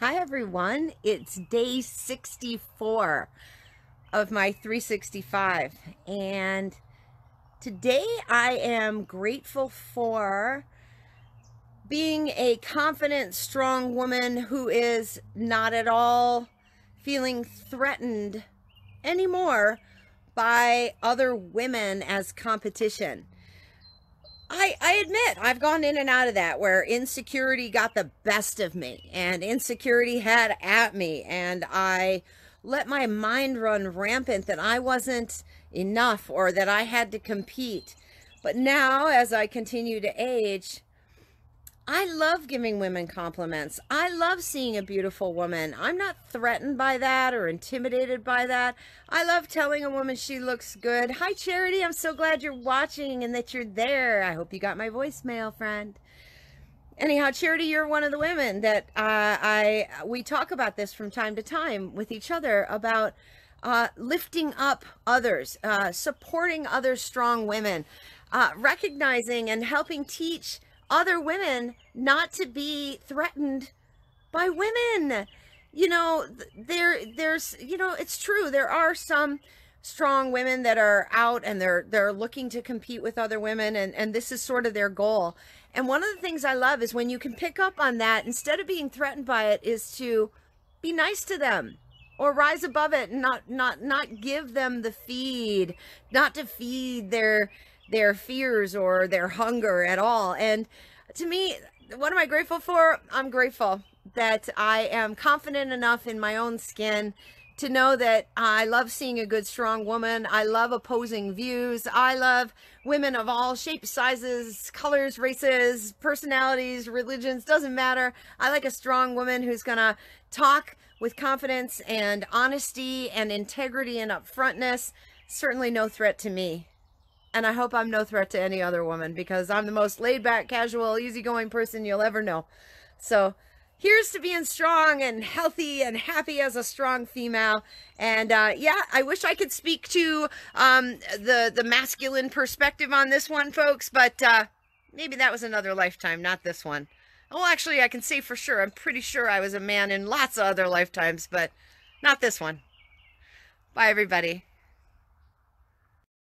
Hi, everyone. It's day 64 of my 365. And today I am grateful for being a confident, strong woman who is not at all feeling threatened anymore by other women as competition. I, I admit I've gone in and out of that where insecurity got the best of me and insecurity had at me and I let my mind run rampant that I wasn't enough or that I had to compete. But now as I continue to age, I love giving women compliments. I love seeing a beautiful woman. I'm not threatened by that or intimidated by that. I love telling a woman she looks good. Hi, Charity. I'm so glad you're watching and that you're there. I hope you got my voicemail, friend. Anyhow, Charity, you're one of the women that uh, I we talk about this from time to time with each other about uh, lifting up others, uh, supporting other strong women, uh, recognizing and helping teach other women not to be threatened by women. You know, there there's you know, it's true. There are some strong women that are out and they're they're looking to compete with other women and and this is sort of their goal. And one of the things I love is when you can pick up on that instead of being threatened by it is to be nice to them or rise above it and not not not give them the feed, not to feed their their fears or their hunger at all. And to me, what am I grateful for? I'm grateful that I am confident enough in my own skin to know that I love seeing a good, strong woman. I love opposing views. I love women of all shapes, sizes, colors, races, personalities, religions, doesn't matter. I like a strong woman who's going to talk with confidence and honesty and integrity and upfrontness. Certainly no threat to me. And I hope I'm no threat to any other woman because I'm the most laid back, casual, easygoing person you'll ever know. So here's to being strong and healthy and happy as a strong female. And uh, yeah, I wish I could speak to um, the, the masculine perspective on this one, folks, but uh, maybe that was another lifetime, not this one. Well, actually, I can say for sure, I'm pretty sure I was a man in lots of other lifetimes, but not this one. Bye, everybody.